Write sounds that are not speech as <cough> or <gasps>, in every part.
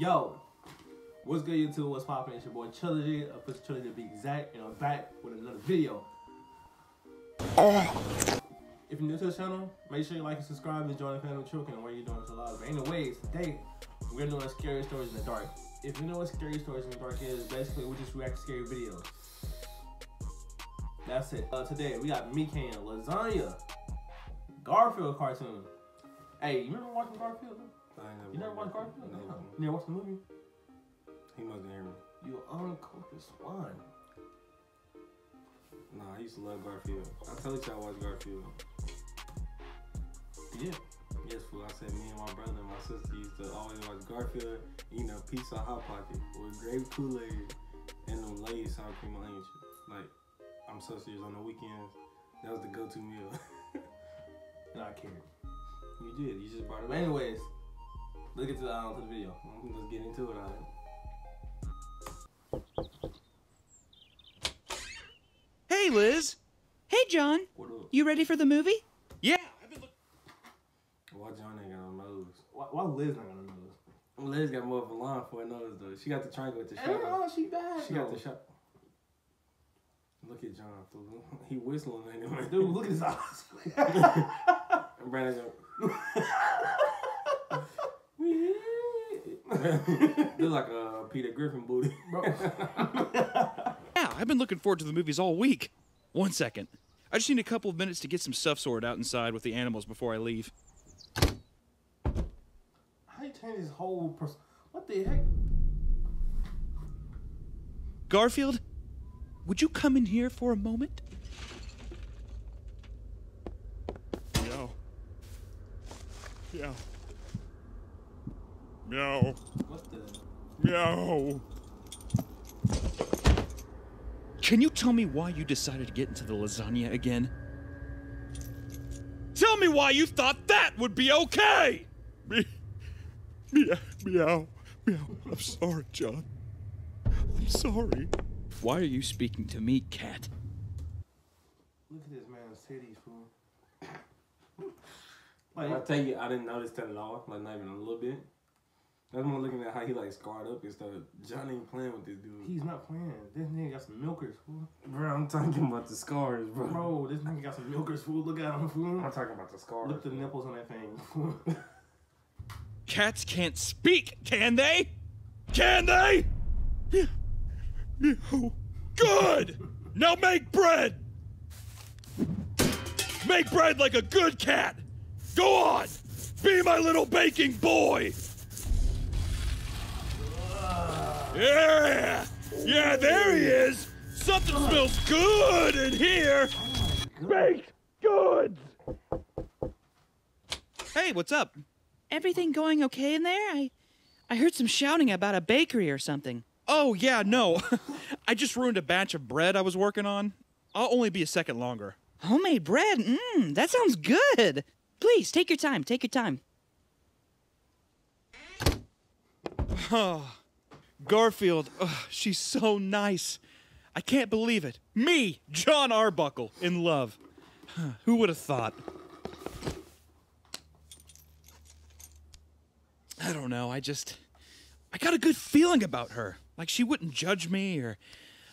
Yo, what's good YouTube? What's poppin'? It's your boy Trilligy, a Pussy Trilligy to be exact, and I'm back with another video. If you're new to the channel, make sure you like and subscribe and join the family Chilkin what you're doing to love. But anyways, today we're doing scary stories in the dark. If you know what scary stories in the dark is, basically we just react to scary videos. That's it. Uh, today we got Mecan, Lasagna, Garfield cartoon. Hey, you remember watching Garfield? I ain't never You never watched watched Garfield? No. You never watched the movie? He mustn't hear me. You uncultured swine. Nah, I used to love Garfield. I told you I watched Garfield. Yeah. Yes, fool. I said me and my brother and my sister used to always watch Garfield, eating a piece of Hot Pocket with grape Kool-Aid and them Lay's sour cream and onion chips. Like, I'm so serious on the weekends. That was the go-to meal. <laughs> Not caring. you did. You just brought it But up. anyways, let's get to the, uh, to the video. Let's get into it. All right. Hey, Liz. Hey, John. What up? You ready for the movie? Yeah, I've been looking. Why John ain't got no nose? Why, why Liz not gonna know this? Liz got more of a line for a nose though. She got the triangle with the shot. Oh, she bad. She got the shot. Look at John, fool. He whistling anyway. Dude, look at his eyes. And <laughs> Brandon <laughs> Look like a Peter Griffin booty. Bro. <laughs> Yeah, I've been looking forward to the movies all week. One second. I just need a couple of minutes to get some stuff sorted out inside with the animals before I leave. How you change his whole person? What the heck? Garfield, would you come in here for a moment? Meow. Meow. Meow. What the? Meow. Can you tell me why you decided to get into the lasagna again? Tell me why you thought that would be okay! Me. Meow. Meow. Meow. I'm sorry, John. I'm sorry. Why are you speaking to me, cat? Look at this man's titties, fool. I Like, tell you, I didn't notice that at all. Like not even a little bit. That's when I'm looking at how he like scarred up and stuff. John ain't playing with this dude. he's not playing. This nigga got some milkers, fool. bro, I'm talking about the scars, bro. Bro, this nigga got some milkers, fool. Look at him, fool. I'm talking about the scars. Look at the nipples on that thing. <laughs> Cats can't speak, can they? Can they? Meow. <gasps> Oh, good! Now make bread! Make bread like a good cat! Go on! Be my little baking boy! Yeah! Yeah, there he is! Something smells good in here! Baked goods! Hey, what's up? Everything going okay in there? I I heard some shouting about a bakery or something. Oh, yeah, no. <laughs> I just ruined a batch of bread I was working on. I'll only be a second longer. Homemade bread? Mmm, that sounds good. Please, take your time. Take your time. <sighs> Oh, Garfield, ugh, she's so nice. I can't believe it. Me, John Arbuckle, in love. Who would have thought? I don't know. I just. I got a good feeling about her. Like she wouldn't judge me or.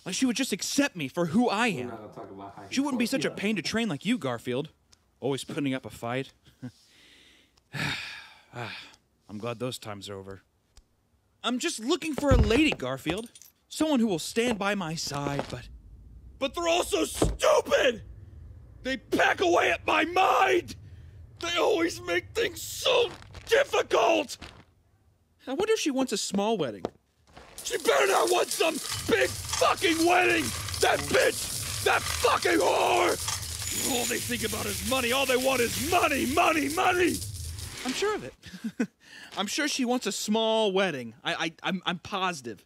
Like she would just accept me for who I am. not gonna talk about how he She wouldn't be such a pain to train like you, Garfield. Always putting up a fight. <sighs> <sighs> I'm glad those times are over. I'm just looking for a lady, Garfield. Someone who will stand by my side, but. But they're all so stupid! They pack away at my mind! They always make things so difficult! I wonder if she wants a small wedding. She better not want some big fucking wedding! That bitch! That fucking whore! All they think about is money. All they want is money, money, money! I'm sure of it. <laughs> I'm sure she wants a small wedding. I, I, I'm, I'm positive.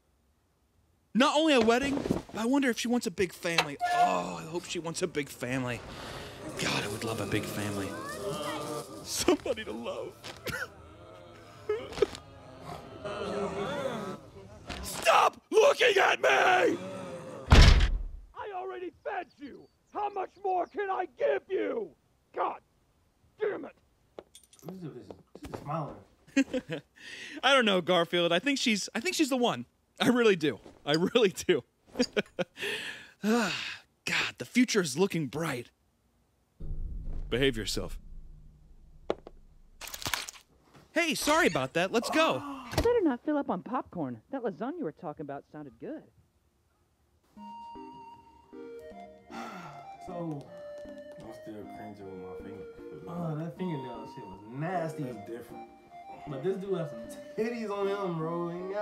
Not only a wedding, but I wonder if she wants a big family. Oh, I hope she wants a big family. God, I would love a big family. <laughs> Somebody to love. <laughs> Stop looking at me! I already fed you. How much more can I give you? God damn it. This is, this is, smiling. <laughs> I don't know, Garfield. I think she's I think she's the one. I really do. I really do. <laughs> Ah, God, the future is looking bright. Behave yourself. Hey, sorry about that. Let's go. I better not fill up on popcorn. That lasagna you were talking about sounded good. So, I'm still cringing with my finger. oh, that fingernail shit was nasty. That's different. But this dude has some titties on him, bro. Golly.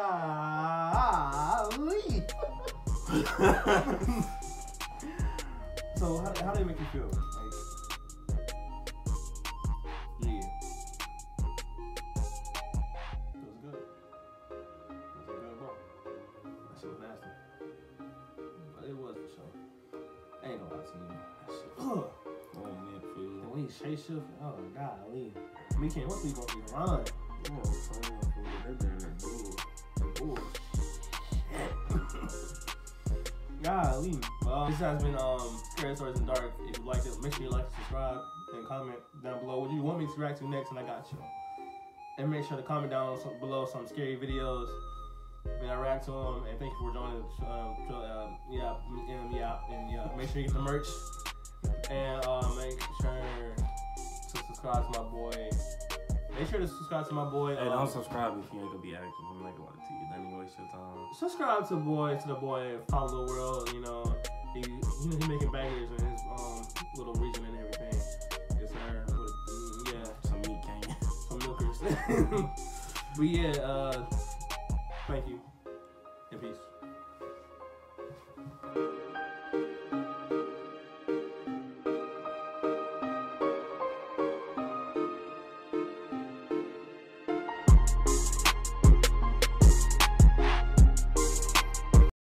<laughs> so how, how did it make you feel? Like, yeah. It was good. It was good, bro. That shit was nasty. But it was for sure. Ain't gonna lie to you. That shit. Ugh. Oh, man, And fool. when you shape shift, oh golly. Me can't wait till you gonna be run. Ooh. Golly. Well, this has been um Scary Stories in Dark. If you like it, make sure you like, subscribe, and comment down below what you want me to react to next, and I got you. And make sure to comment down some, below some scary videos. And I react to them. And thank you for joining. Um, to, uh, yeah, and yeah, and yeah. Make sure you get the merch. And uh, make sure to subscribe to my boy. Make sure to subscribe to my boy. Hey, um, don't subscribe if you ain't gonna be active. I'm not gonna lie to you. That ain't waste your time. subscribe to the boy to the boy follow the world you know he know he making bangers in his um little region and everything yes sir With, yeah Some meat can't. some milkers <laughs> but yeah uh thank you and